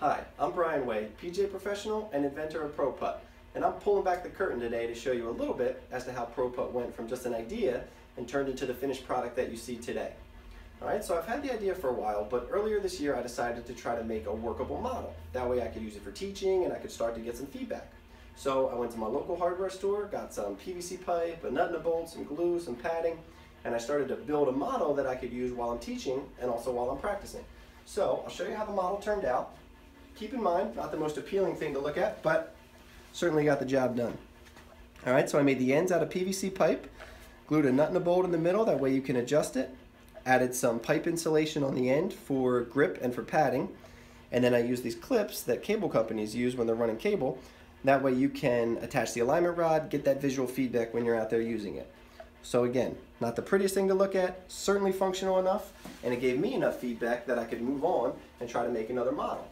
Hi, I'm Brian Way, PGA professional and inventor of Pro Putt, and I'm pulling back the curtain today to show you a little bit as to how Pro Putt went from just an idea and turned into the finished product that you see today. Alright, so I've had the idea for a while, but earlier this year I decided to try to make a workable model. That way I could use it for teaching and I could start to get some feedback. So I went to my local hardware store, got some PVC pipe, a nut and a bolt, some glue, some padding, and I started to build a model that I could use while I'm teaching and also while I'm practicing. So I'll show you how the model turned out keep in mind, not the most appealing thing to look at, but certainly got the job done. All right, so I made the ends out of PVC pipe, glued a nut and a bolt in the middle, that way you can adjust it. Added some pipe insulation on the end for grip and for padding. And then I used these clips that cable companies use when they're running cable. That way you can attach the alignment rod, get that visual feedback when you're out there using it. So again, not the prettiest thing to look at, certainly functional enough, and it gave me enough feedback that I could move on and try to make another model.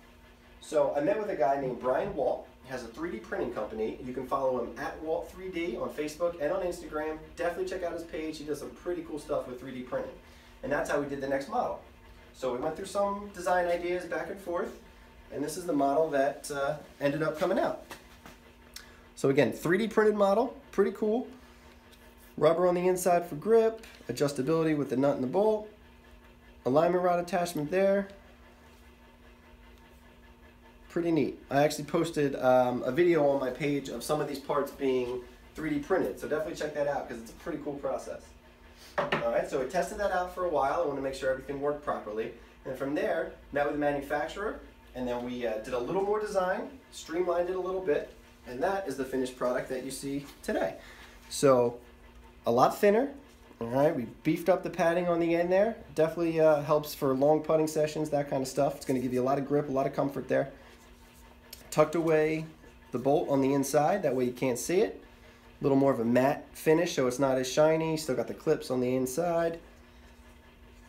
So I met with a guy named Brian Walt. He has a 3D printing company. You can follow him at Walt3D on Facebook and on Instagram. Definitely check out his page. He does some pretty cool stuff with 3D printing. And that's how we did the next model. So we went through some design ideas back and forth, and this is the model that uh, ended up coming out. So again, 3D printed model, pretty cool. Rubber on the inside for grip, adjustability with the nut and the bolt, alignment rod attachment there, pretty neat. I actually posted um, a video on my page of some of these parts being 3D printed, so definitely check that out because it's a pretty cool process. Alright, so we tested that out for a while. I want to make sure everything worked properly. And from there, met with the manufacturer, and then we uh, did a little more design, streamlined it a little bit, and that is the finished product that you see today. So, a lot thinner, all right, we beefed up the padding on the end there. Definitely uh, helps for long putting sessions, that kind of stuff. It's going to give you a lot of grip, a lot of comfort there tucked away the bolt on the inside, that way you can't see it. A little more of a matte finish so it's not as shiny, still got the clips on the inside.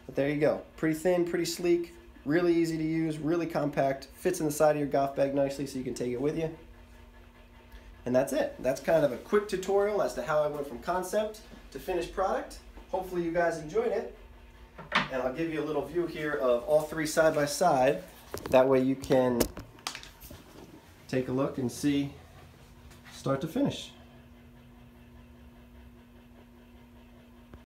But there you go, pretty thin, pretty sleek, really easy to use, really compact, fits in the side of your golf bag nicely so you can take it with you. And that's it. That's kind of a quick tutorial as to how I went from concept to finished product. Hopefully you guys enjoyed it. And I'll give you a little view here of all three side by side. That way you can take a look and see start to finish.